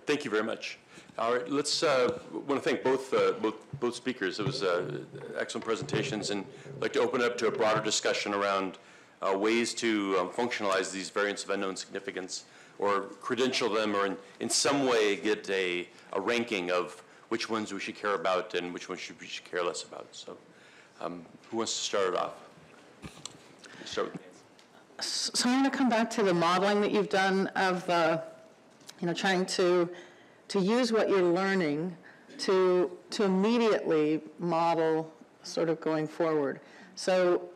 Thank you very much. All right, let's, uh, want to thank both, uh, both, both speakers. It was uh, excellent presentations, and I'd like to open it up to a broader discussion around uh, ways to um, functionalize these variants of unknown significance, or credential them, or in, in some way get a, a ranking of which ones we should care about and which ones should, we should care less about. So, um, who wants to start it off? Start So I want to come back to the modeling that you've done of the, you know, trying to, to use what you're learning to, to immediately model sort of going forward. So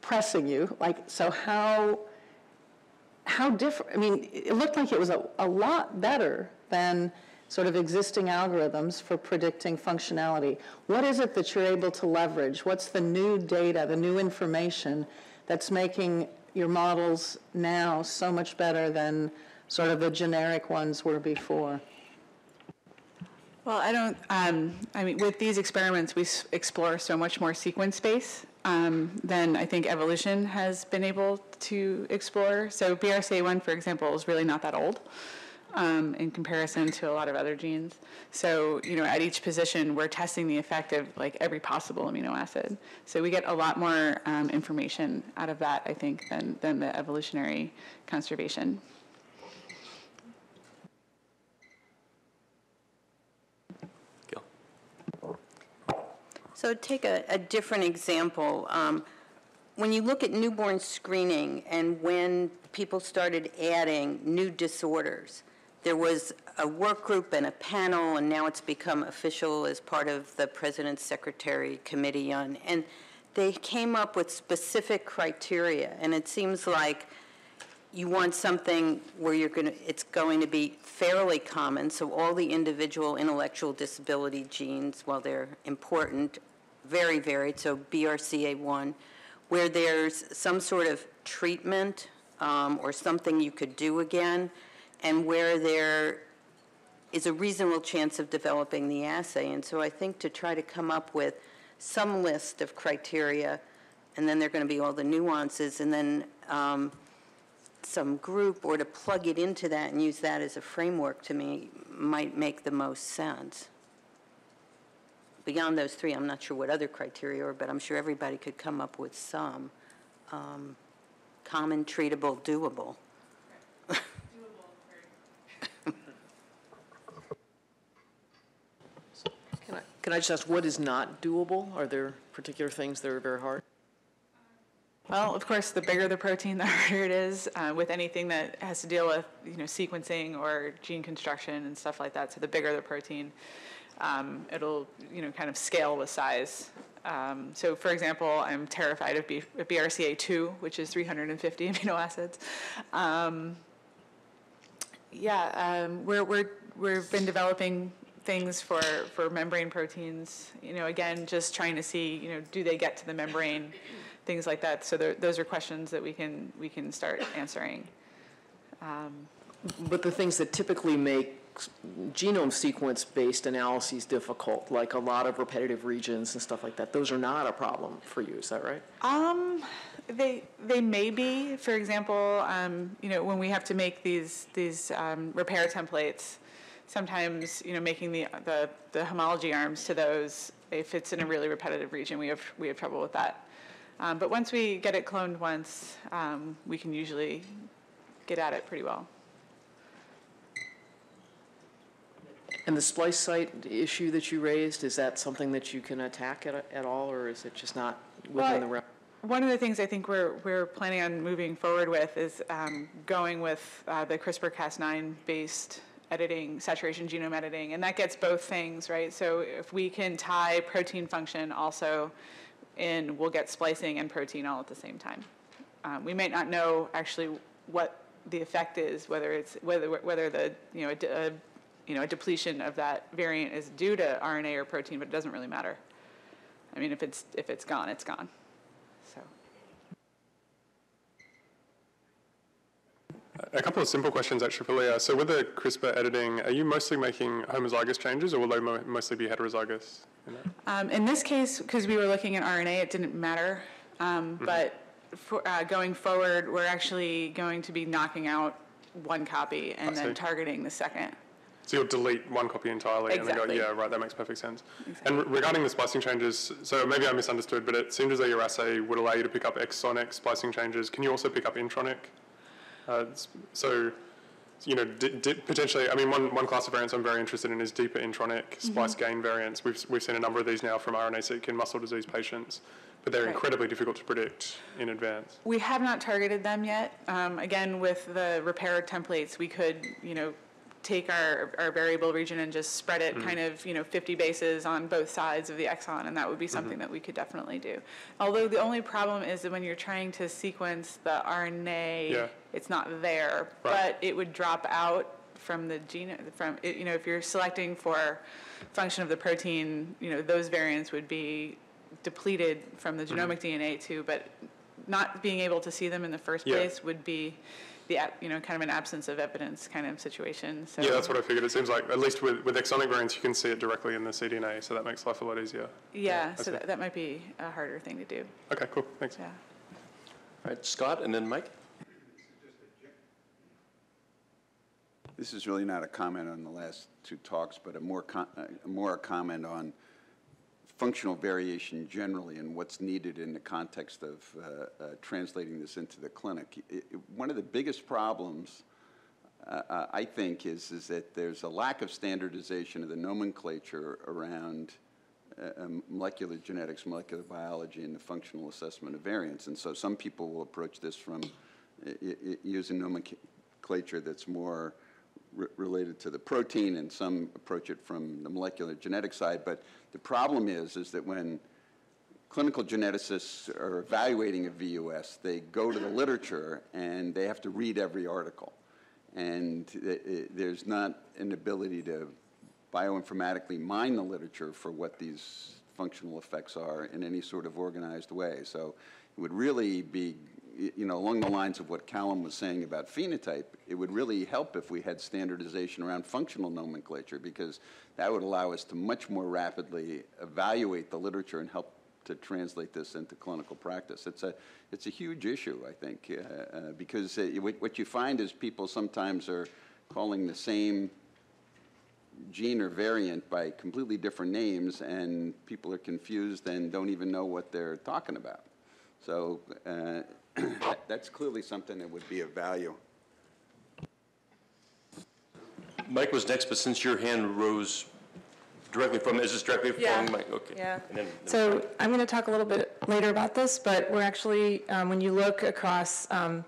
pressing you, like, so how, how different, I mean, it looked like it was a, a lot better than sort of existing algorithms for predicting functionality. What is it that you're able to leverage? What's the new data, the new information that's making your models now so much better than sort of the generic ones were before? Well, I don't, um, I mean, with these experiments, we explore so much more sequence space um, than I think evolution has been able to explore. So BRCA1, for example, is really not that old um, in comparison to a lot of other genes. So, you know, at each position, we're testing the effect of like every possible amino acid. So we get a lot more um, information out of that, I think, than, than the evolutionary conservation. So take a, a different example. Um, when you look at newborn screening and when people started adding new disorders, there was a work group and a panel, and now it's become official as part of the President's Secretary Committee on, and they came up with specific criteria, and it seems like you want something where you're going to, it's going to be fairly common, so all the individual intellectual disability genes, while they're important, very varied, so BRCA1, where there's some sort of treatment um, or something you could do again, and where there is a reasonable chance of developing the assay. And so I think to try to come up with some list of criteria, and then there are going to be all the nuances, and then um, some group, or to plug it into that and use that as a framework to me might make the most sense. Beyond those three, I'm not sure what other criteria are, but I'm sure everybody could come up with some. Um, Common, treatable, doable. Can I, can I just ask, what is not doable? Are there particular things that are very hard? Well, of course, the bigger the protein, the harder it is uh, with anything that has to deal with, you know, sequencing or gene construction and stuff like that. So the bigger the protein, um, it'll, you know, kind of scale with size. Um, so, for example, I'm terrified of B- BRCA2, which is 350 amino acids. Um, yeah, um, we're, we're, we've been developing things for, for membrane proteins, you know, again, just trying to see, you know, do they get to the membrane, things like that. So there, those are questions that we can, we can start answering. But the things that typically make genome sequence-based analyses difficult, like a lot of repetitive regions and stuff like that, those are not a problem for you, is that right? Um, they, they may be, for example, um, you know, when we have to make these, these um, repair templates, sometimes, you know, making the, the, the homology arms to those, if it's in a really repetitive region, we have, we have trouble with that. Um, but once we get it cloned once, um, we can usually get at it pretty well. And the splice site issue that you raised, is that something that you can attack at, at all, or is it just not Well, within the realm? One of the things I think we're, we're planning on moving forward with is um, going with uh, the CRISPR-Cas9 based editing, saturation genome editing, and that gets both things, right? So if we can tie protein function also in, we'll get splicing and protein all at the same time. Um, we might not know actually what the effect is, whether it's whether whether the you know a, a, you know a depletion of that variant is due to RNA or protein, but it doesn't really matter. I mean, if it's if it's gone, it's gone. So. A couple of simple questions actually for Leah. So with the CRISPR editing, are you mostly making homozygous changes or will they mo- mostly be heterozygous? In? Um, in this case, because we were looking at RNA, it didn't matter. Um, But for, uh, going forward, we're actually going to be knocking out one copy and I then see. targeting the second. So you'll delete one copy entirely and then Exactly. go, yeah, right, that makes perfect sense. And re- regarding the splicing changes, so maybe I misunderstood, but it seemed as though your assay would allow you to pick up exonic splicing changes. Can you also pick up intronic? Uh, s- so, you know, di- di- potentially, I mean, one, one class of variants I'm very interested in is deeper intronic splice gain variants. We've, we've seen a number of these now from RNA-seq in muscle disease patients, but they're Right. incredibly difficult to predict in advance. We have not targeted them yet. Um, again, with the repair templates, we could, you know, take our, our variable region and just spread it mm-hmm. kind of, you know, 50 bases on both sides of the exon, and that would be mm-hmm. something that we could definitely do. Although the only problem is that when you're trying to sequence the RNA, Yeah. it's not there, Right. but it would drop out from the gene, from, it- you know, if you're selecting for function of the protein, you know, those variants would be depleted from the mm-hmm. genomic DNA too, but not being able to see them in the first Yeah. place would be the, you know, kind of an absence of evidence kind of situation, so. Yeah, that's what I figured. It seems like, at least with, with exonic variants, you can see it directly in the cDNA, so that makes life a lot easier. Yeah, I so that, that might be a harder thing to do, Okay, cool, thanks. yeah. All right, Scott, and then Mike? This is really not a comment on the last two talks, but a more, com- uh, more a comment on functional variation generally and what's needed in the context of uh, uh, translating this into the clinic. I- I- One of the biggest problems, uh, uh, I think, is, is that there's a lack of standardization of the nomenclature around uh, um, molecular genetics, molecular biology, and the functional assessment of variants. And so some people will approach this from uh, using nomenclature that's more re- related to the protein, and some approach it from the molecular genetic side. But the problem is, is that when clinical geneticists are evaluating a VUS, they go to the literature and they have to read every article. And th- i- there's not an ability to bioinformatically mine the literature for what these functional effects are in any sort of organized way. So it would really be, you know, along the lines of what Calum was saying about phenotype, it would really help if we had standardization around functional nomenclature because that would allow us to much more rapidly evaluate the literature and help to translate this into clinical practice. It's a, it's a huge issue, I think, uh, uh, because uh, what, you find is people sometimes are calling the same gene or variant by completely different names, and people are confused and don't even know what they're talking about. So uh, that's clearly something that would be of value. Mike was next, but since your hand rose directly from, is this directly Yeah, from Mike? Okay. yeah. And then- So I'm going to talk a little bit later about this, but we're actually, um, when you look across um,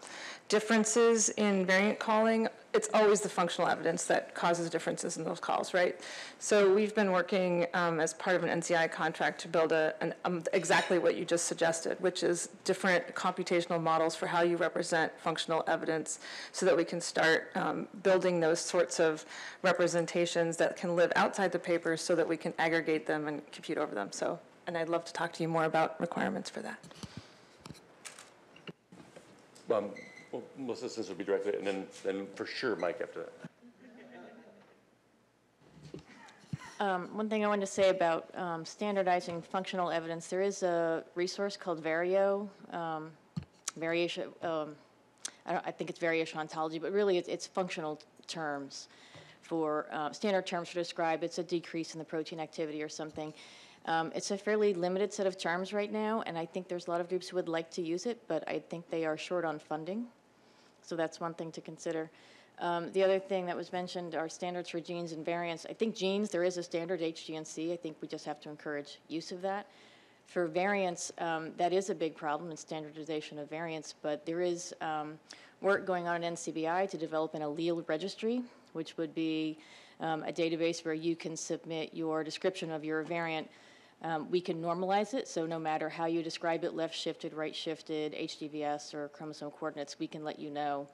differences in variant calling, it's always the functional evidence that causes differences in those calls, right? So we've been working um, as part of an NCI contract to build a, an, um, exactly what you just suggested, which is different computational models for how you represent functional evidence so that we can start um, building those sorts of representations that can live outside the papers so that we can aggregate them and compute over them. So, and I'd love to talk to you more about requirements for that. Um, Well, Melissa, since it'll be directly, and then, then for sure Mike after that. One thing I wanted to say about um, standardizing functional evidence, there is a resource called Vario, um, variation, um, I I think it's variation ontology, but really it's, it's functional terms for, uh, standard terms for describe, it's a decrease in the protein activity or something. Um, It's a fairly limited set of terms right now, and I think there's a lot of groups who would like to use it, but I think they are short on funding. So that's one thing to consider. Um, The other thing that was mentioned are standards for genes and variants. I think genes, there is a standard HGNC. I think we just have to encourage use of that. For variants, um, that is a big problem in standardization of variants, but there is um, work going on at NCBI to develop an allele registry, which would be um, a database where you can submit your description of your variant um, we can normalize it, so no matter how you describe it, left shifted, right shifted, HGVS, or chromosome coordinates, we can let you know.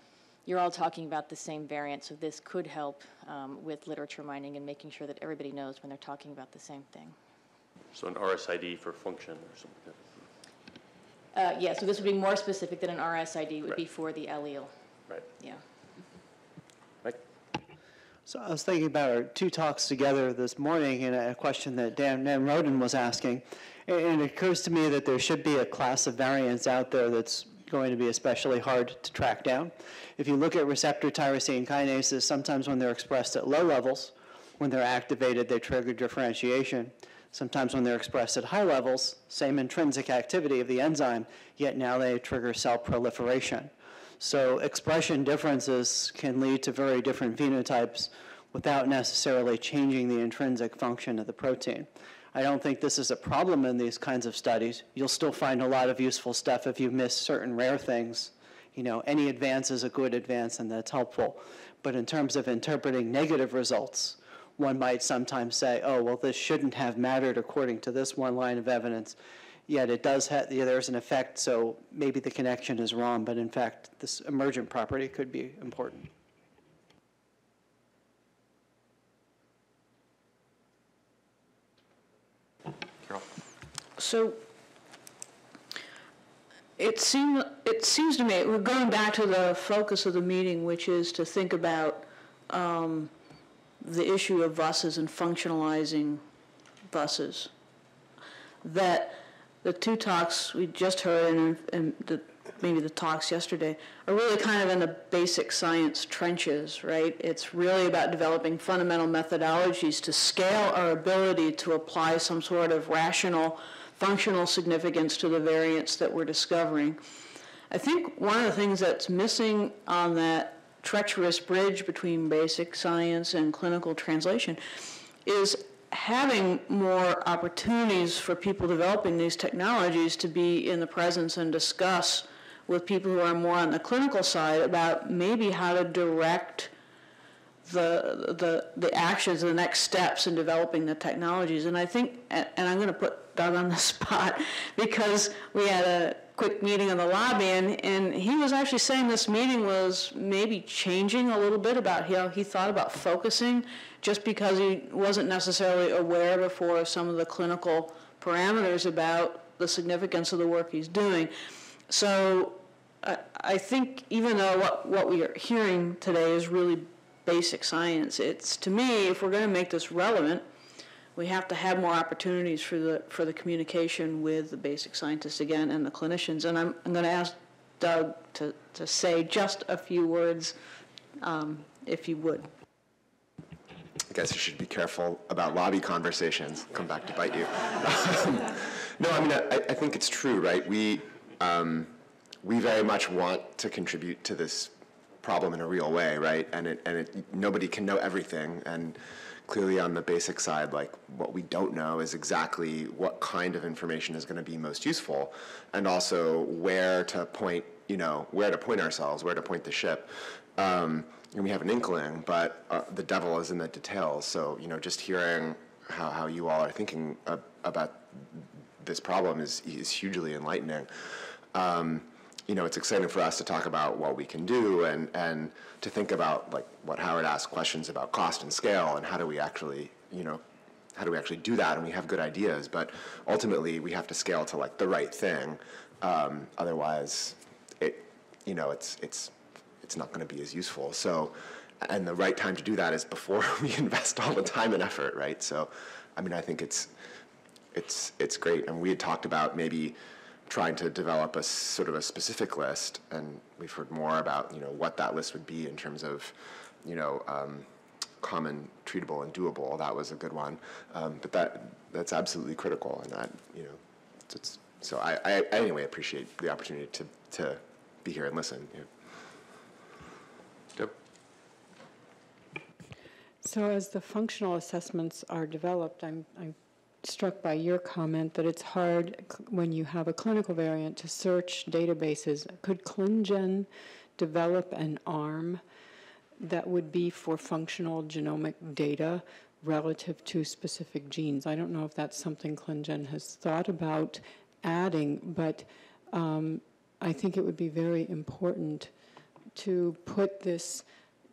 You're all talking about the same variant, so this could help um, with literature mining and making sure that everybody knows when they're talking about the same thing. So an RSID for function or something. Uh, yeah, so this would be more specific than an RSID, it would be for the allele, Right. yeah. So I was thinking about our two talks together this morning and a question that Dan, Dan Roden was asking. And it occurs to me that there should be a class of variants out there that's going to be especially hard to track down. If you look at receptor tyrosine kinases, sometimes when they're expressed at low levels, when they're activated, they trigger differentiation. Sometimes when they're expressed at high levels, same intrinsic activity of the enzyme, yet now they trigger cell proliferation. So expression differences can lead to very different phenotypes without necessarily changing the intrinsic function of the protein. I don't think this is a problem in these kinds of studies. You'll still find a lot of useful stuff if you miss certain rare things. You know, any advance is a good advance and that's helpful. But in terms of interpreting negative results, one might sometimes say, oh, well, this shouldn't have mattered according to this one line of evidence. Yet it does have, yeah, there's an effect, so maybe the connection is wrong, but in fact, this emergent property could be important. So it seem, it seems to me, we're going back to the focus of the meeting, which is to think about um, the issue of VUSes and functionalizing VUSes. That the two talks we just heard and, and the, maybe the talks yesterday are really kind of in the basic science trenches, right? It's really about developing fundamental methodologies to scale our ability to apply some sort of rational functional significance to the variants that we're discovering. I think one of the things that's missing on that treacherous bridge between basic science and clinical translation is having more opportunities for people developing these technologies to be in the presence and discuss with people who are more on the clinical side about maybe how to direct the, the, the actions, the next steps in developing the technologies. And I think, and, I'm going to put Doug on the spot because we had a quick meeting in the lobby and, and he was actually saying this meeting was maybe changing a little bit about how he thought about focusing just because he wasn't necessarily aware before of some of the clinical parameters about the significance of the work he's doing. So I, I think even though what, what we are hearing today is really basic science, it's to me, if we're going to make this relevant, we have to have more opportunities for the for the communication with the basic scientists again and the clinicians. And I'm, I'm going to ask Doug to, to say just a few words, um, if you would. I guess you should be careful about lobby conversations. Come back to bite you. no, I mean, I, I, think it's true, right? We, um, we very much want to contribute to this problem in a real way, right? And it, and it, nobody can know everything. And clearly on the basic side, like what we don't know is exactly what kind of information is going to be most useful and also where to point, you know, where to point ourselves, where to point the ship. Um, and we have an inkling, but uh, the devil is in the details. So, you know, just hearing how, how you all are thinking about this problem is, is hugely enlightening. Um, you know, it's exciting for us to talk about what we can do and, and to think about like what Howard asked questions about cost and scale and how do we actually, you know, how do we actually do that? And we have good ideas, but ultimately we have to scale to like the right thing. Um, otherwise, it, you know, it's it's it's not going to be as useful. So, and the right time to do that is before we invest all the time and effort, right? So, I mean, I think it's it's it's great. And we had talked about maybe trying to develop a sort of a specific list, and we've heard more about you know what that list would be in terms of you know um, common, treatable, and doable. That was a good one, um, but that that's absolutely critical, and that you know it's, it's so I, I, I, anyway appreciate the opportunity to to be here and listen. Yeah. Yep. So as the functional assessments are developed, I'm, I'm struck by your comment that it's hard when you have a clinical variant to search databases. Could ClinGen develop an arm that would be for functional genomic data relative to specific genes? I don't know if that's something ClinGen has thought about adding, but um, I think it would be very important to put this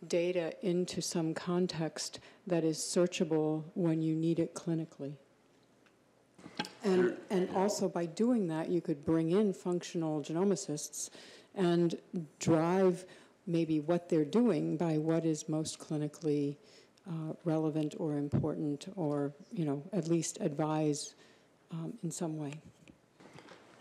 data into some context that is searchable when you need it clinically. And, and also by doing that, you could bring in functional genomicists and drive maybe what they're doing by what is most clinically uh, relevant or important or, you know, at least advise um, in some way.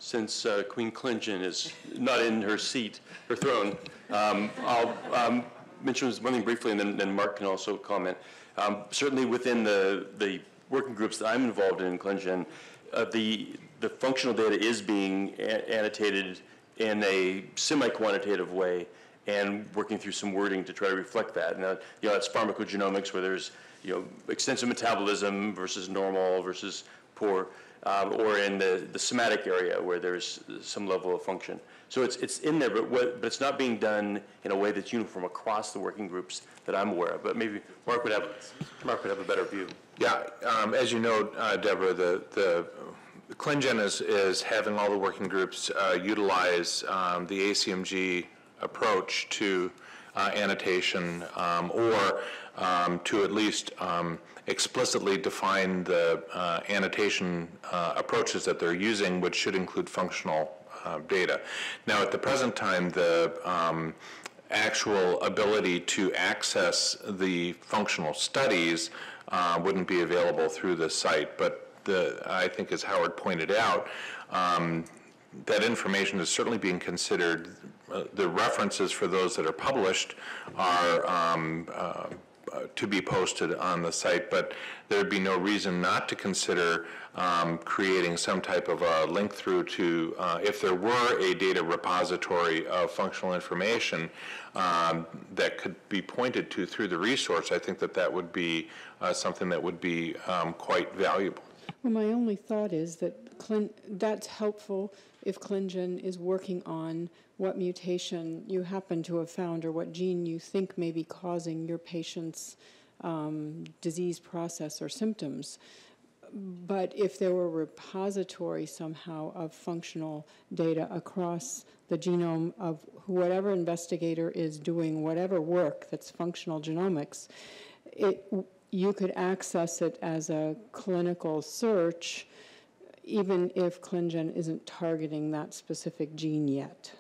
Since uh, Queen ClinGen is not in her seat, her throne, um, I'll, um, mention one thing briefly, and then, then Mark can also comment. Um, Certainly within the, the working groups that I'm involved in in ClinGen, uh, the, the functional data is being annotated in a semi-quantitative way and working through some wording to try to reflect that. Now, you know, it's pharmacogenomics where there's, you know, extensive metabolism versus normal versus poor, um, or in the, the somatic area where there's some level of function. So it's, it's in there, but what, but it's not being done in a way that's uniform across the working groups that I'm aware of. But maybe Mark would have, Mark would have a better view. Yeah, um, as you know, uh, Deborah, the, the ClinGen is, is having all the working groups uh, utilize um, the ACMG approach to uh, annotation um, or um, to at least um, explicitly define the uh, annotation uh, approaches that they're using, which should include functional uh, data. Now, at the present time, the um, actual ability to access the functional studies uh, wouldn't be available through the site, but the, I think as Howard pointed out, um, that information is certainly being considered. Uh, The references for those that are published are um, to be posted on the site, but there'd be no reason not to consider um, creating some type of a link through to, uh, if there were a data repository of functional information um, that could be pointed to through the resource, I think that that would be uh, something that would be um, quite valuable. Well, my only thought is that that's helpful if ClinGen is working on what mutation you happen to have found or what gene you think may be causing your patient's um, disease process or symptoms. But if there were a repository somehow of functional data across the genome of whatever investigator is doing whatever work that's functional genomics, it, you could access it as a clinical search even if ClinGen isn't targeting that specific gene yet.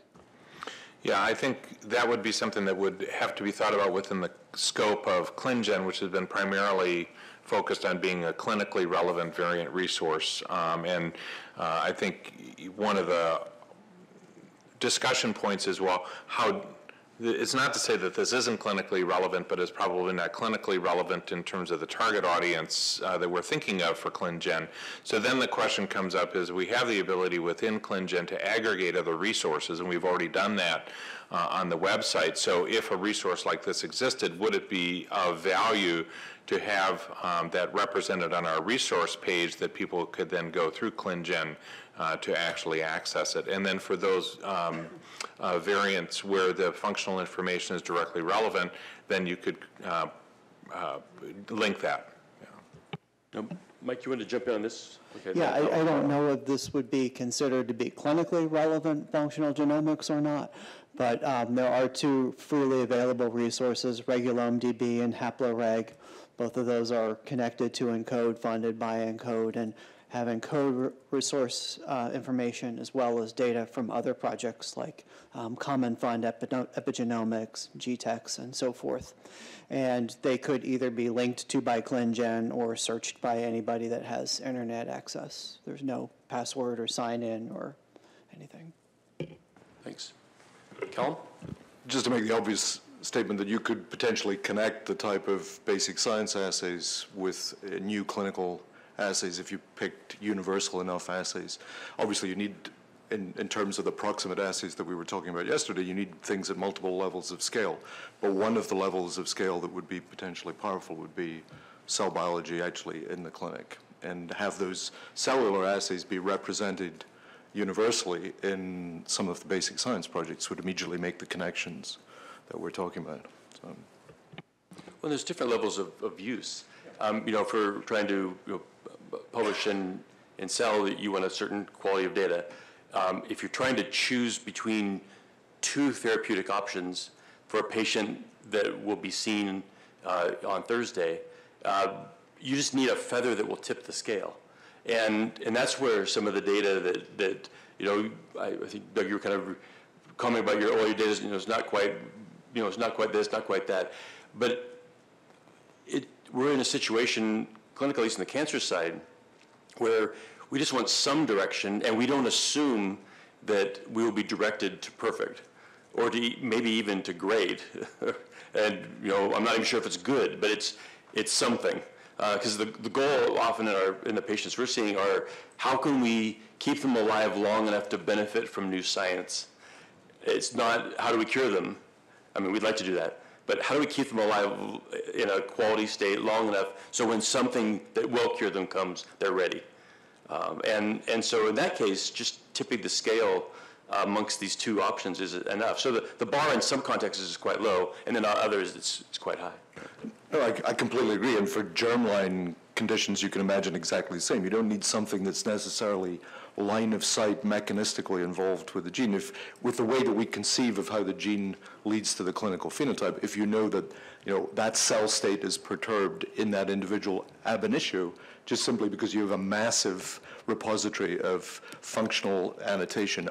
Yeah, I think that would be something that would have to be thought about within the scope of ClinGen, which has been primarily focused on being a clinically relevant variant resource. Um, and uh, I think one of the discussion points is, well, how it's not to say that this isn't clinically relevant, but it's probably not clinically relevant in terms of the target audience uh, that we're thinking of for ClinGen. So then the question comes up is we have the ability within ClinGen to aggregate other resources, and we've already done that uh, on the website. So if a resource like this existed, would it be of value to have um, that represented on our resource page that people could then go through ClinGen uh, to actually access it. And then for those um, uh, variants where the functional information is directly relevant, then you could uh, uh, link that. Now, Mike, you want to jump in on this? Okay, Yeah, no, I, I don't know if this would be considered to be clinically relevant functional genomics or not, but um, there are two freely available resources, Regulome-DB and HaploReg. Both of those are connected to ENCODE, funded by ENCODE, and have ENCODE resource uh, information as well as data from other projects like um, Common Fund Epino- Epigenomics, GTEx, and so forth. And they could either be linked to by ClinGen or searched by anybody that has internet access. There's no password or sign in or anything. Thanks. Calum? Just to make the obvious statement that you could potentially connect the type of basic science assays with new clinical assays if you picked universal enough assays. Obviously, you need, in, in terms of the proximate assays that we were talking about yesterday, you need things at multiple levels of scale. But one of the levels of scale that would be potentially powerful would be cell biology actually in the clinic and have those cellular assays be represented universally in some of the basic science projects would immediately make the connections that we're talking about. So, Well, there's different levels of, of use. Um, you know, for trying to you know, publish and, and sell, that you want a certain quality of data. Um, if you're trying to choose between two therapeutic options for a patient that will be seen uh, on Thursday, uh, you just need a feather that will tip the scale. And, and that's where some of the data that, that you know, I, I think, Doug, you were kind of commenting about your, all your data, you know, it's not quite, you know, it's not quite this, not quite that. But it, we're in a situation, clinically, at least on the cancer side, where we just want some direction and we don't assume that we will be directed to perfect or to maybe even to grade. and you know, I'm not even sure if it's good, but it's it's something. Uh, because the, the goal often in our in the patients we're seeing are how can we keep them alive long enough to benefit from new science. It's not how do we cure them. I mean, we'd like to do that, but how do we keep them alive in a quality state long enough so when something that will cure them comes, they're ready. Um, and, and so in that case, just tipping the scale uh, amongst these two options is enough. So the, the bar in some contexts is quite low, and in others it's, it's quite high. No, I, I completely agree. And for germline conditions, you can imagine exactly the same. You don't need something that's necessarily line of sight mechanistically involved with the gene. If, with the way that we conceive of how the gene leads to the clinical phenotype, if you know that, you know, that cell state is perturbed in that individual ab initio, just simply because you have a massive repository of functional annotation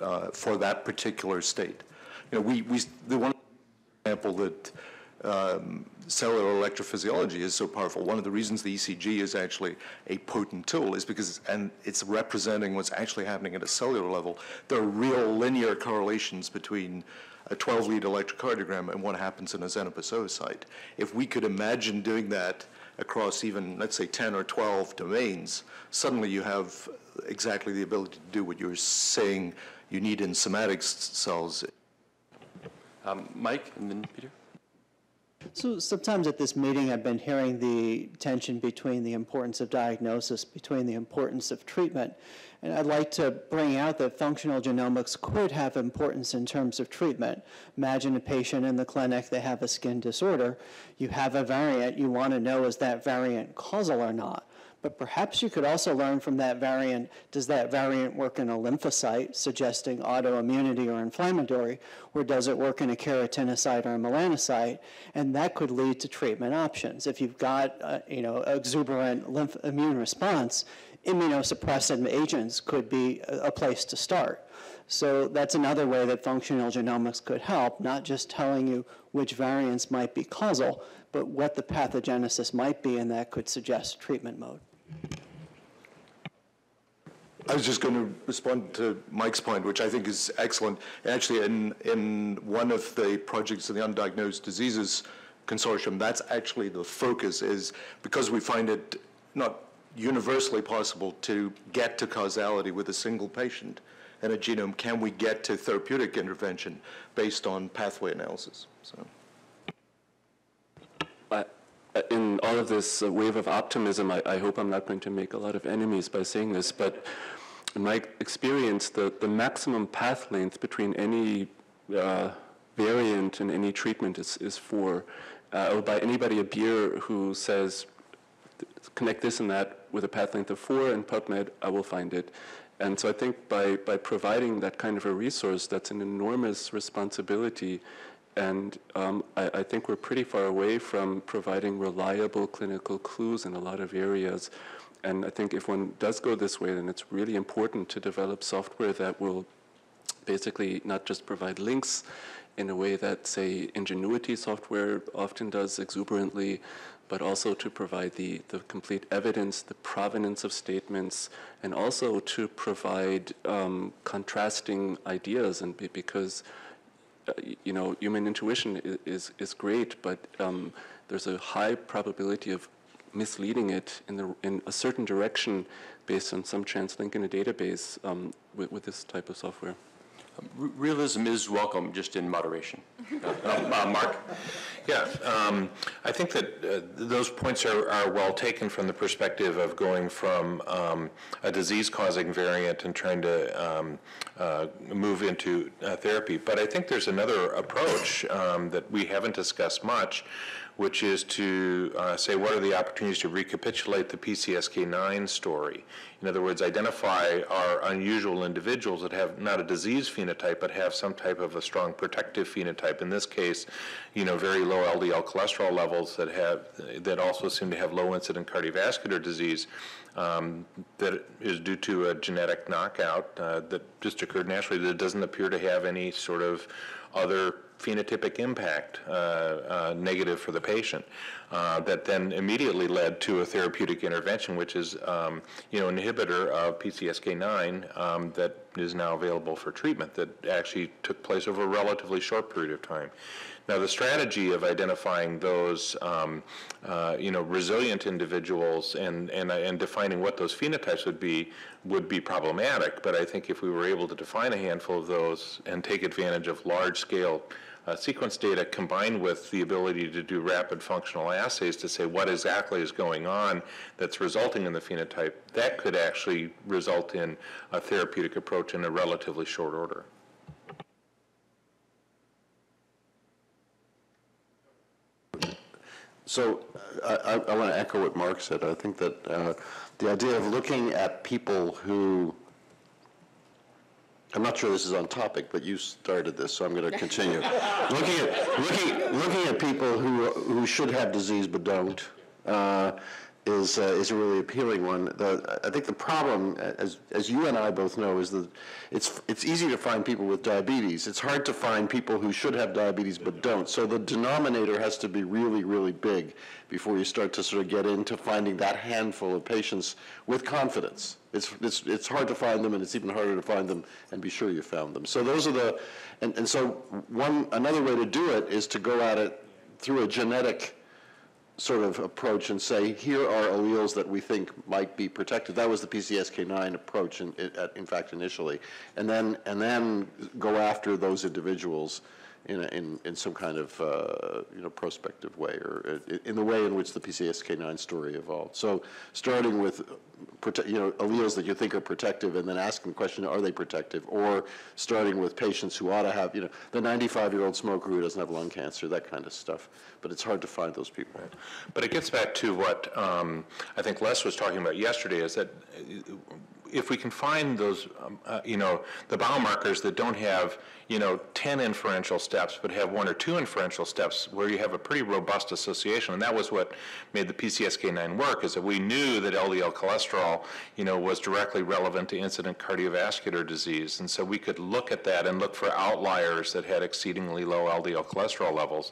uh, for that particular state. You know, we, we the one example that um, cellular electrophysiology is so powerful. One of the reasons the ECG is actually a potent tool is because, and it's representing what's actually happening at a cellular level. There are real linear correlations between a 12 lead electrocardiogram and what happens in a Xenopus oocyte. If we could imagine doing that across even, let's say, 10 or 12 domains, suddenly you have exactly the ability to do what you're saying you need in somatic cells. Um, Mike, and then Peter. So sometimes at this meeting, I've been hearing the tension between the importance of diagnosis, between the importance of treatment. And I'd like to bring out that functional genomics could have importance in terms of treatment. Imagine a patient in the clinic, they have a skin disorder. You have a variant, you want to know is that variant causal or not? But perhaps you could also learn from that variant, does that variant work in a lymphocyte, suggesting autoimmunity or inflammatory, or does it work in a keratinocyte or a melanocyte? And that could lead to treatment options. If you've got, uh, you know, exuberant lymph immune response, immunosuppressive agents could be a, a place to start. So that's another way that functional genomics could help, not just telling you which variants might be causal, but what the pathogenesis might be, and that could suggest treatment mode. I was just going to respond to Mike's point, which I think is excellent. Actually, in, in one of the projects in the Undiagnosed Diseases Consortium, that's actually the focus is because we find it not universally possible to get to causality with a single patient in a genome, can we get to therapeutic intervention based on pathway analysis? So. In all of this uh, wave of optimism, I, I, hope I'm not going to make a lot of enemies by saying this, but in my experience, the, the maximum path length between any uh, variant and any treatment is, is four. Uh, by anybody a beer who says, connect this and that with a path length of four in PubMed, I will find it. And so I think by, by providing that kind of a resource, that's an enormous responsibility. And um, I, I, think we're pretty far away from providing reliable clinical clues in a lot of areas. And I think if one does go this way, then it's really important to develop software that will basically not just provide links in a way that, say, Ingenuity software often does exuberantly, but also to provide the, the complete evidence, the provenance of statements, and also to provide um, contrasting ideas. And be, because, you know, human intuition is, is, great, but um, there's a high probability of misleading it in, the, in a certain direction based on some translink in a database um, with, with this type of software. Realism is welcome, just in moderation. uh, uh, Mark? Yeah, um, I think that uh, those points are, are, well taken from the perspective of going from um, a disease-causing variant and trying to um, uh, move into uh, therapy. But I think there's another approach um, that we haven't discussed much, which is to uh, say what are the opportunities to recapitulate the PCSK9 story. In other words, identify our unusual individuals that have not a disease phenotype, but have some type of a strong protective phenotype. In this case, you know, very low LDL cholesterol levels that have that also seem to have low incident cardiovascular disease. Um, that is due to a genetic knockout uh, that just occurred naturally that doesn't appear to have any sort of other phenotypic impact uh, uh, negative for the patient. uh, that then immediately led to a therapeutic intervention, which is, um, you know, inhibitor of PCSK9 um, that is now available for treatment that actually took place over a relatively short period of time. Now, the strategy of identifying those, um, uh, you know, resilient individuals and, and, and defining what those phenotypes would be would be problematic. But I think if we were able to define a handful of those and take advantage of large-scale uh, sequence data combined with the ability to do rapid functional assays to say what exactly is going on that's resulting in the phenotype, that could actually result in a therapeutic approach in a relatively short order. So I, I want to echo what Mark said. I think that uh, the idea of looking at people who, I'm not sure this is on topic, but you started this, so I'm going to continue. looking at looking looking at people who who should have disease but don't. Uh, is uh, is a really appealing one. The, I think the problem, as as you and I both know, is that it's it's easy to find people with diabetes. It's hard to find people who should have diabetes but don't. So the denominator has to be really really big before you start to sort of get into finding that handful of patients with confidence. It's it's it's hard to find them, and it's even harder to find them and be sure you found them. So those are the, and and so one another way to do it is to go at it through a genetic sort of approach and say, here are alleles that we think might be protected. That was the PCSK9 approach, in, in fact, initially. And then, and then go after those individuals in, a, in, in some kind of uh, you know prospective way, or in the way in which the PCSK9 story evolved. So starting with you know alleles that you think are protective, and then asking the question, are they protective? Or starting with patients who ought to have you know the 95-year-old smoker who doesn't have lung cancer, that kind of stuff. But it's hard to find those people. Right. But it gets back to what um, I think Les was talking about yesterday: is that if we can find those, um, uh, you know, the biomarkers that don't have you know, 10 inferential steps, but have one or two inferential steps where you have a pretty robust association. And that was what made the PCSK9 work, is that we knew that LDL cholesterol, you know, was directly relevant to incident cardiovascular disease. And so we could look at that and look for outliers that had exceedingly low LDL cholesterol levels.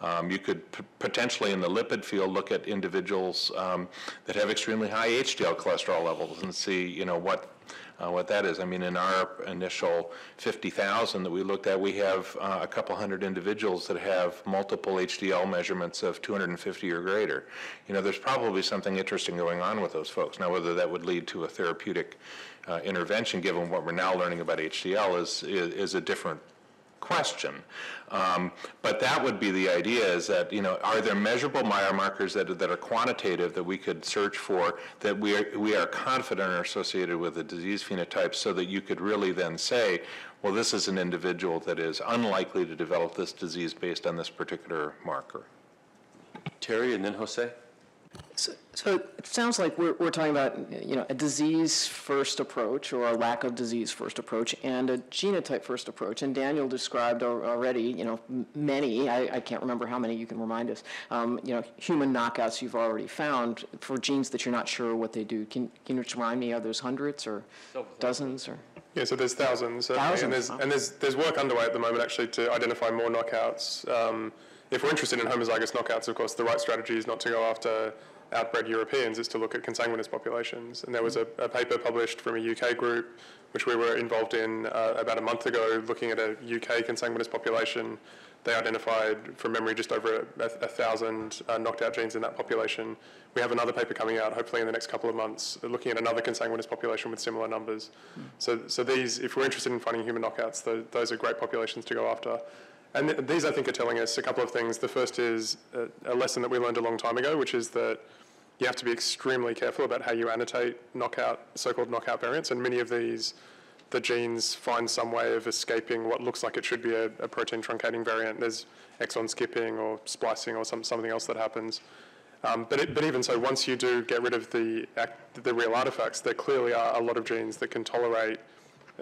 Um, you could potentially in the lipid field look at individuals um, that have extremely high HDL cholesterol levels and see, you know, what uh, what that is. I mean, in our initial 50,000 that we looked at, we have uh, a couple hundred individuals that have multiple HDL measurements of 250 or greater. You know, there's probably something interesting going on with those folks. Now, whether that would lead to a therapeutic uh, intervention, given what we're now learning about HDL, is, is, is a different question. Um, but that would be the idea is that, you know, are there measurable biomarkers that, that are quantitative that we could search for that we are, we are confident are associated with the disease phenotype so that you could really then say, well, this is an individual that is unlikely to develop this disease based on this particular marker. Terry and then Jose? So, so it sounds like we're, we're talking about, you know, a disease-first approach or a lack of disease-first approach and a genotype-first approach. And Daniel described already, you know, many, I, I can't remember how many you can remind us, um, you know, human knockouts you've already found for genes that you're not sure what they do. Can, can you remind me, are those hundreds or dozens or? Yeah, so there's thousands. Thousands, and there's, and there's, there's work underway at the moment actually to identify more knockouts. Um, if we're interested in homozygous knockouts, of course, the right strategy is not to go after outbred Europeans, is to look at consanguineous populations. And there was a, a paper published from a UK group, which we were involved in uh, about a month ago, looking at a UK consanguineous population. They identified, from memory, just over a, a, thousand uh, knocked out genes in that population. We have another paper coming out, hopefully in the next couple of months, looking at another consanguineous population with similar numbers. Mm. So, so these, if we're interested in finding human knockouts, the, those are great populations to go after. And th these, I think, are telling us a couple of things. The first is a, a, lesson that we learned a long time ago, which is that you have to be extremely careful about how you annotate knockout, so-called knockout variants. And many of these, the genes find some way of escaping what looks like it should be a, a protein truncating variant. There's exon skipping or splicing or some, something else that happens. Um, but, it, but even so, once you do get rid of the, the real artifacts, there clearly are a lot of genes that can tolerate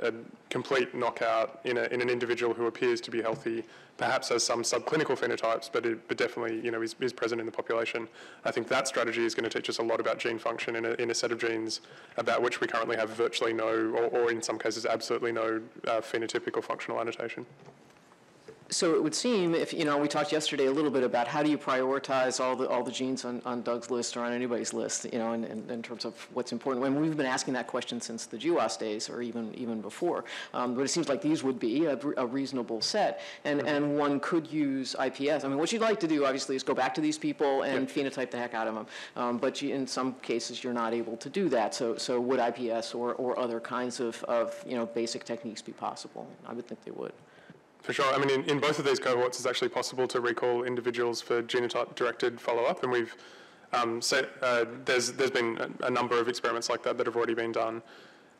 a complete knockout in, a, in an individual who appears to be healthy, perhaps has some subclinical phenotypes, but, it, but definitely you know, is, is present in the population. I think that strategy is going to teach us a lot about gene function in a, in a set of genes about which we currently have virtually no, or, or in some cases absolutely no uh, phenotypical functional annotation. So it would seem, if, you know, we talked yesterday a little bit about how do you prioritize all the, all the genes on, on Doug's list or on anybody's list, you know, in, in, in terms of what's important. And we've been asking that question since the GWAS days or even, even before. Um, but it seems like these would be a, a reasonable set. And, and one could use IPS. I mean, what you'd like to do, obviously, is go back to these people and phenotype the heck out of them. Um, but you, in some cases, you're not able to do that. So, so would IPS or, or other kinds of, of, you know, basic techniques be possible? I would think they would. For sure. I mean, in, in both of these cohorts, it's actually possible to recall individuals for genotype-directed follow-up, and we've um, set, uh, there's there's been a, a, number of experiments like that that have already been done.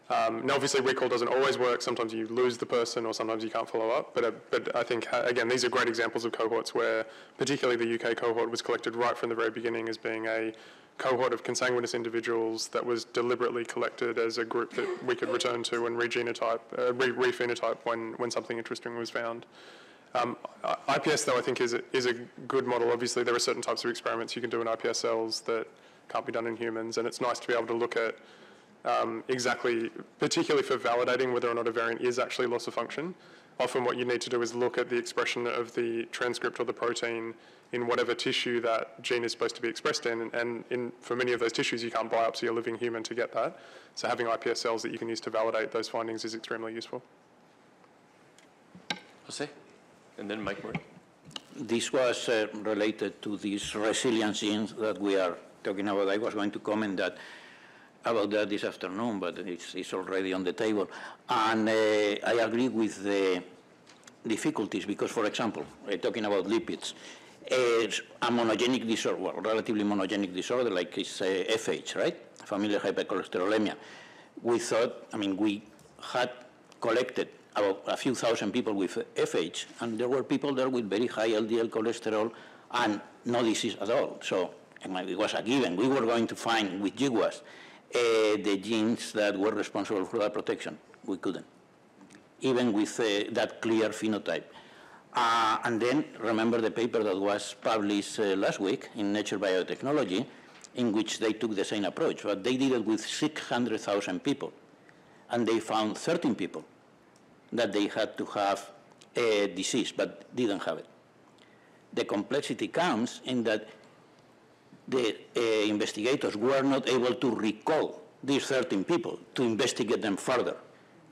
Um, now, obviously, recall doesn't always work. Sometimes you lose the person, or sometimes you can't follow up. But uh, but I think uh, again, these are great examples of cohorts where, particularly the UK cohort, was collected right from the very beginning as being a cohort of consanguineous individuals that was deliberately collected as a group that we could return to and regenotype, uh, re- rephenotype when, when something interesting was found. Um, IPS, though, I think is a, is a good model. Obviously, there are certain types of experiments you can do in IPS cells that can't be done in humans, and it's nice to be able to look at um, exactly, particularly for validating whether or not a variant is actually loss of function. Often what you need to do is look at the expression of the transcript or the protein in whatever tissue that gene is supposed to be expressed in. And in, for many of those tissues, you can't biopsy a living human to get that. So having IPS cells that you can use to validate those findings is extremely useful. Jose, and then Mike Murray. This was uh, related to these resilience genes that we are talking about. I was going to comment that about that this afternoon, but it's, it's already on the table. And uh, I agree with the difficulties because, for example, uh, talking about lipids, a monogenic disorder, well, relatively monogenic disorder like it's uh, FH, right? Familial hypercholesterolemia. We thought, I mean, we had collected about a few thousand people with FH, and there were people there with very high LDL cholesterol and no disease at all. So it was a given. We were going to find with GWAS uh, the genes that were responsible for that protection. We couldn't, even with uh, that clear phenotype. Uh, and then remember the paper that was published uh, last week in Nature Biotechnology, in which they took the same approach, but they did it with 600,000 people. And they found 13 people that they had to have a disease, but didn't have it. The complexity comes in that the uh, investigators were not able to recall these 13 people to investigate them further.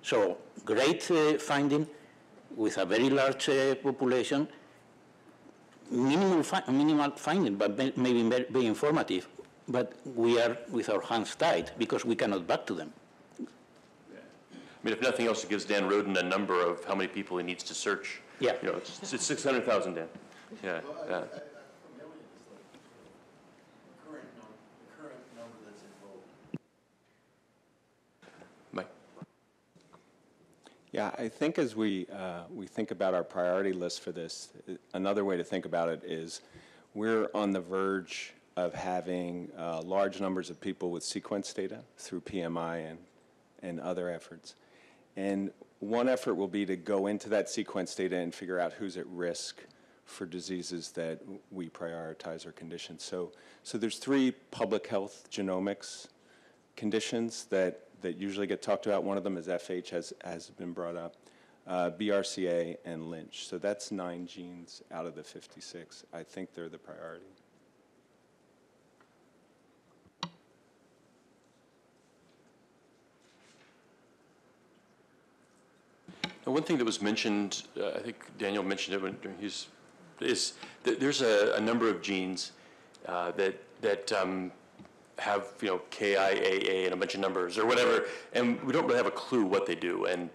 So great uh, finding, with a very large uh, population, minimal, fi minimal finding, but maybe very, very, informative. But we are with our hands tied because we cannot back to them. I mean, if nothing else, it gives Dan Roden a number of how many people he needs to search. Yeah. You know, it's, it's 600,000, Dan. Yeah. yeah. Yeah, I think as we, uh, we think about our priority list for this, another way to think about it is we're on the verge of having uh, large numbers of people with sequence data through PMI and, and other efforts. And one effort will be to go into that sequence data and figure out who's at risk for diseases that we prioritize or conditions. So, so there's three public health genomics conditions that that usually get talked about. One of them is FH, has, has been brought up, uh, BRCA, and Lynch. So that's nine genes out of the 56. I think they're the priority. Now, one thing that was mentioned, uh, I think Daniel mentioned it when, during his, is there's a, a number of genes uh, that that um, have you know KIAA and a bunch of numbers or whatever, and we don't really have a clue what they do. And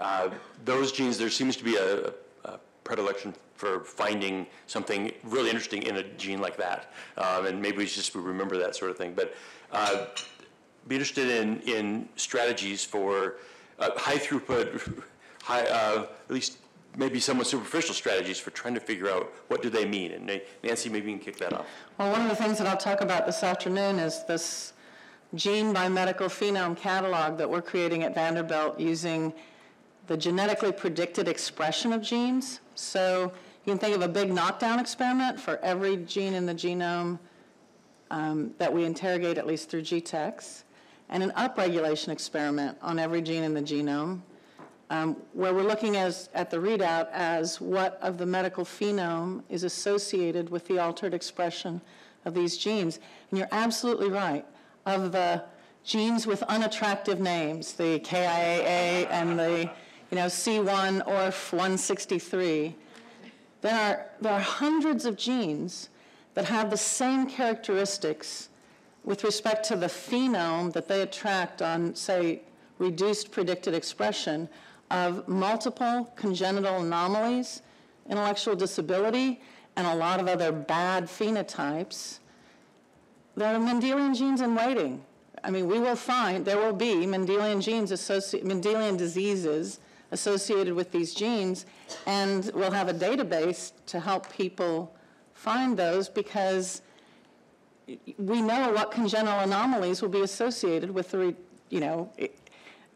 uh, those genes, there seems to be a, a, predilection for finding something really interesting in a gene like that, um, and maybe we just remember that sort of thing. But uh, be interested in in strategies for uh, high throughput, high uh, at least maybe somewhat superficial strategies for trying to figure out what do they mean. And Nancy, maybe you can kick that off. Well, one of the things that I'll talk about this afternoon is this gene by medical phenome catalog that we're creating at Vanderbilt using the genetically predicted expression of genes. So you can think of a big knockdown experiment for every gene in the genome um, that we interrogate at least through GTEx, and an upregulation experiment on every gene in the genome um, where we're looking as, at the readout as what of the medical phenome is associated with the altered expression of these genes. And you're absolutely right. Of the genes with unattractive names, the KIAA and the, you know, C1 or 163, there are, there are hundreds of genes that have the same characteristics with respect to the phenome that they attract on, say, reduced predicted expression of multiple congenital anomalies, intellectual disability, and a lot of other bad phenotypes. There are Mendelian genes in waiting. I mean, we will find there will be Mendelian genes associated, Mendelian diseases associated with these genes, and we'll have a database to help people find those because we know what congenital anomalies will be associated with the, you know,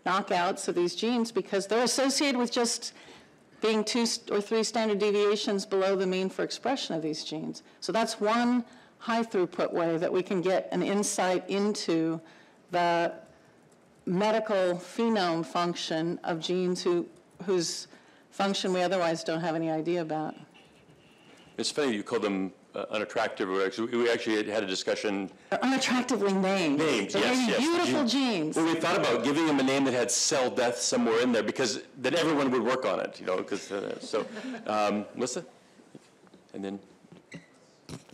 knockouts of these genes because they're associated with just being two or three standard deviations below the mean for expression of these genes. So that's one high throughput way that we can get an insight into the medical phenome function of genes who, whose function we otherwise don't have any idea about. It's funny you call them uh, unattractive or whatever. We actually had a discussion. They're unattractively named. Named, They're yes, yes. beautiful genes. Well, we thought about giving them a name that had cell death somewhere in there because then everyone would work on it, you know. Because uh, so, um, Melissa, and then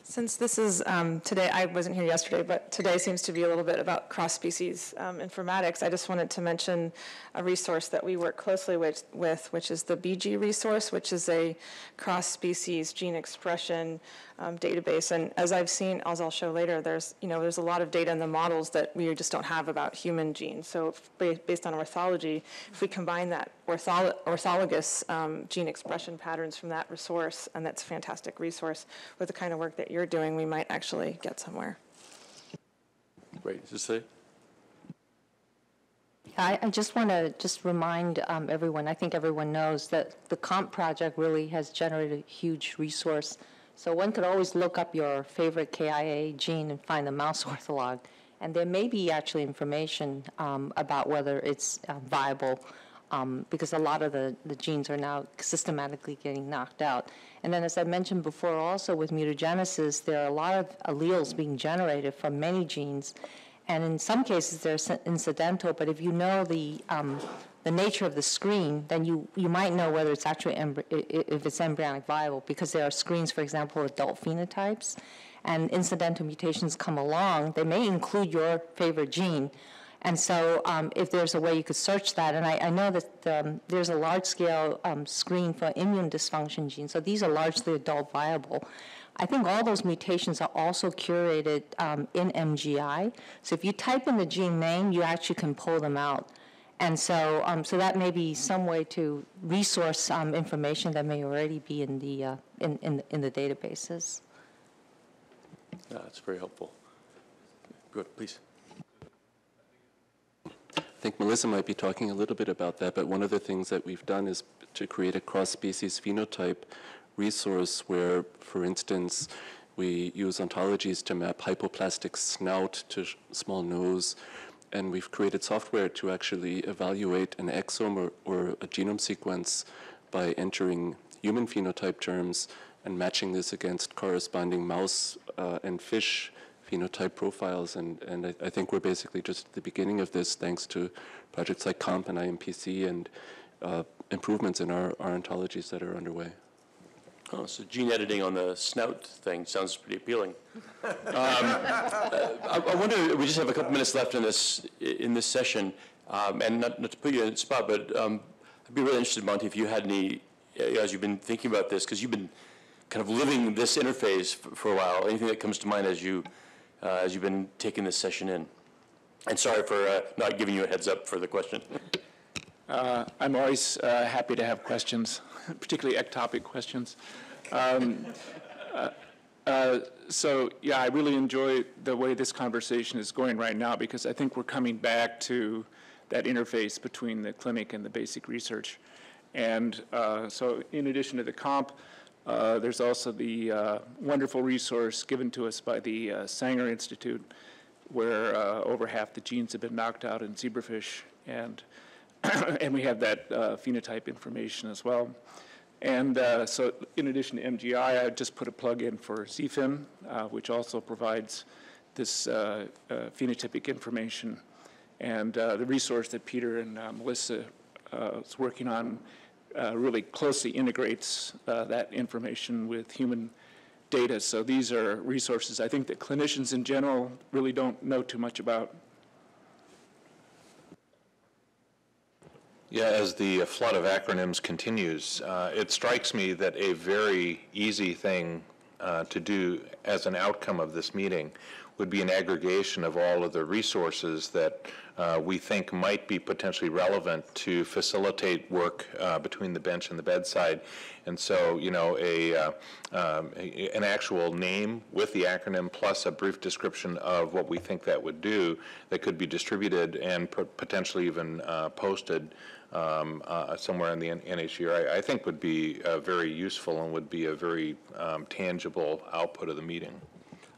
Since this is um, today, I wasn't here yesterday, but today seems to be a little bit about cross-species um, informatics. I just wanted to mention a resource that we work closely with, with which is the Bgee resource, which is a cross-species gene expression um, database. And as I've seen, as I'll show later, there's you know there's a lot of data in the models that we just don't have about human genes. So if, based on orthology, if we combine that ortholo orthologous um, gene expression patterns from that resource, and that's a fantastic resource with the kind of work that you're doing, we might actually get somewhere. Great. Is this it? I, I just want to just remind um, everyone, I think everyone knows that the KOMP project really has generated a huge resource. So one could always look up your favorite KIA gene and find the mouse ortholog. And there may be actually information um, about whether it's uh, viable um, because a lot of the, the genes are now systematically getting knocked out. And then as I mentioned before also with mutagenesis, there are a lot of alleles being generated from many genes and in some cases they're incidental, but if you know the, um, the nature of the screen, then you, you might know whether it's actually, if it's embryonic viable, because there are screens, for example, adult phenotypes, and incidental mutations come along, they may include your favorite gene. And so um, if there's a way you could search that, and I, I know that um, there's a large-scale um, screen for immune dysfunction genes, so these are largely adult viable. I think all those mutations are also curated um, in MGI. So if you type in the gene name, you actually can pull them out. And so, um, so that may be some way to resource um, information that may already be in the, uh, in, in, in, the databases. Yeah, that's very helpful. Good, please. I think Melissa might be talking a little bit about that, but one of the things that we've done is to create a cross-species phenotype resource where, for instance, we use ontologies to map hypoplastic snout to small nose, and we've created software to actually evaluate an exome or, or a genome sequence by entering human phenotype terms and matching this against corresponding mouse uh, and fish phenotype profiles. And, and I, I, think we're basically just at the beginning of this thanks to projects like KOMP and IMPC and uh, improvements in our, our ontologies that are underway. Oh, so gene editing on the snout thing sounds pretty appealing. Um, I, I, wonder, we just have a couple minutes left in this in this session, um, and not, not, to put you in the spot, but um, I'd be really interested, Monte, if you had any, as you've been thinking about this, because you've been kind of living this interface for, for, a while. Anything that comes to mind as you uh, as you've been taking this session in? And sorry for uh, not giving you a heads up for the question. Uh, I'm always uh, happy to have questions, particularly ectopic questions. Um, uh, uh, so, yeah, I really enjoy the way this conversation is going right now because I think we're coming back to that interface between the clinic and the basic research. And uh, so, in addition to the KOMP, uh, there's also the wonderful resource given to us by the Sanger Institute, where over half the genes have been knocked out in zebrafish. And and we have that uh, phenotype information as well. And uh, so in addition to MGI, I just put a plug in for ZFIN, uh, which also provides this uh, uh, phenotypic information. And uh, the resource that Peter and Melissa is working on really closely integrates that information with human data. So these are resources I think that clinicians in general really don't know too much about. Yeah, as the flood of acronyms continues, uh, it strikes me that a very easy thing uh, to do as an outcome of this meeting would be an aggregation of all of the resources that uh, we think might be potentially relevant to facilitate work uh, between the bench and the bedside. And so, you know, a, uh, um, a- an actual name with the acronym plus a brief description of what we think that would do that could be distributed and potentially even uh, posted um, uh, somewhere in the NHGRI, I I think would be uh, very useful and would be a very um, tangible output of the meeting.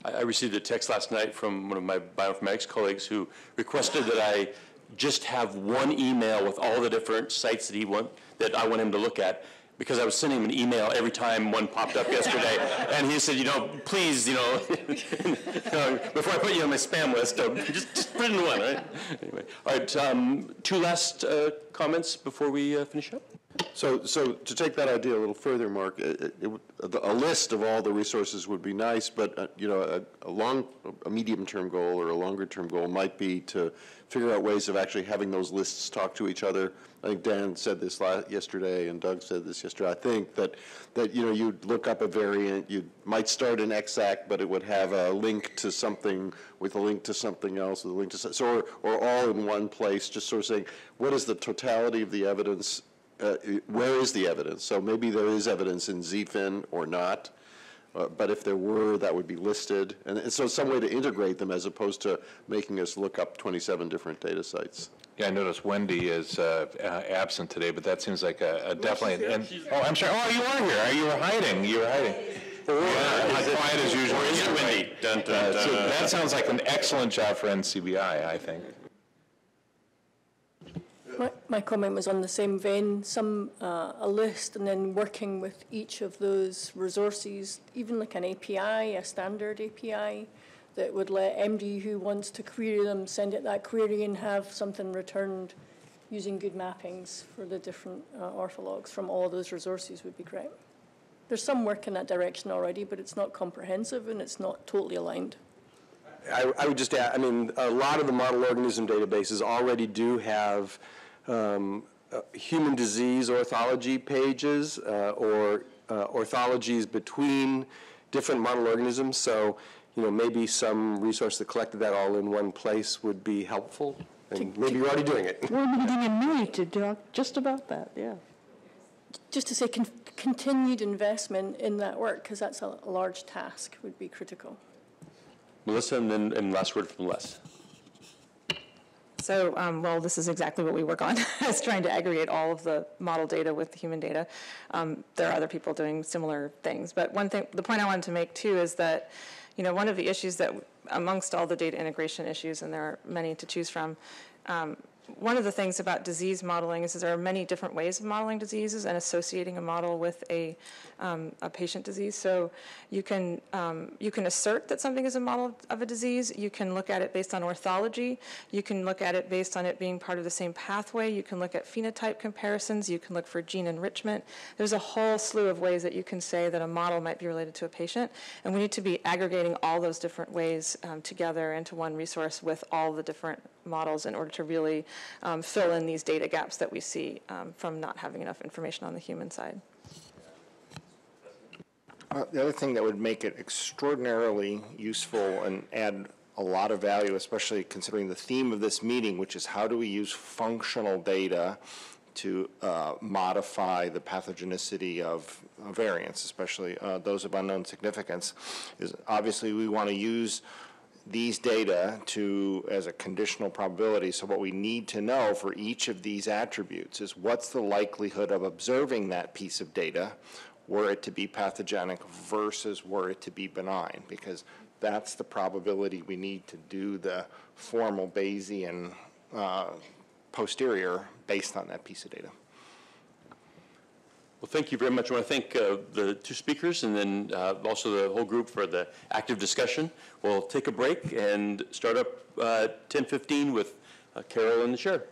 I, I received a text last night from one of my bioinformatics colleagues who requested that I just have one email with all the different sites that he want, that I want him to look at, because I was sending him an email every time one popped up yesterday. And he said, you know, please, you know, you know, before I put you on my spam list, uh, just, just put in one, right? Anyway, all right, um, two last uh, comments before we uh, finish up? So, so to take that idea a little further, Mark, it, it, a list of all the resources would be nice, but, uh, you know, a, a long, a medium-term goal or a longer-term goal might be to figure out ways of actually having those lists talk to each other. I think Dan said this la yesterday, and Doug said this yesterday. I think that, that, you know, you'd look up a variant, you might start an ExAC, but it would have a link to something with a link to something else, with a link to, so, or, or all in one place, just sort of saying, what is the totality of the evidence uh, where is the evidence? So maybe there is evidence in ZFIN or not, uh, but if there were, that would be listed. And and so some way to integrate them as opposed to making us look up 27 different data sites. Yeah, I noticed Wendy is uh, uh, absent today, but that seems like a a definitely, and, oh, I'm sorry, oh, you are here, are you were hiding, you were hiding. Yeah, Quiet as usual. Where's Yeah, Wendy? right. Dun, dun, So that sounds like an excellent job for NCBI, I think. My, my comment was on the same vein, some, uh, a list and then working with each of those resources, even like an API, a standard API, that would let MD who wants to query them, send it that query and have something returned using good mappings for the different uh, orthologs from all those resources would be great. There's some work in that direction already, but it's not comprehensive and it's not totally aligned. I, I would just add, I mean, a lot of the model organism databases already do have um, uh, human disease orthology pages uh, or uh, orthologies between different model organisms. So, you know, maybe some resource that collected that all in one place would be helpful. And maybe you're already doing it. We're meeting in May to talk just about that, yeah. Just to say con- continued investment in that work, because that's a a large task, would be critical. Melissa, and then, and last word from Les. So, um, well, this is exactly what we work on, is trying to aggregate all of the model data with the human data. Um, There are other people doing similar things. But one thing, the point I wanted to make too is that, you know, one of the issues that amongst all the data integration issues, and there are many to choose from, um, one of the things about disease modeling is, is there are many different ways of modeling diseases and associating a model with a, um, a patient disease. So you can, um, you can assert that something is a model of a disease. You can look at it based on orthology. You can look at it based on it being part of the same pathway. You can look at phenotype comparisons. You can look for gene enrichment. There's a whole slew of ways that you can say that a model might be related to a patient. And we need to be aggregating all those different ways um, together into one resource with all the different models in order to really um, fill in these data gaps that we see um, from not having enough information on the human side. Uh, The other thing that would make it extraordinarily useful and add a lot of value, especially considering the theme of this meeting, which is how do we use functional data to uh, modify the pathogenicity of variants, especially uh, those of unknown significance, is obviously we want to use these data to, as a conditional probability. So what we need to know for each of these attributes is what's the likelihood of observing that piece of data were it to be pathogenic versus were it to be benign, because that's the probability we need to do the formal Bayesian uh, posterior based on that piece of data. Well, thank you very much. I want to thank uh, the two speakers and then uh, also the whole group for the active discussion. We'll take a break and start up uh, 10:15 with uh, Carol and the chair.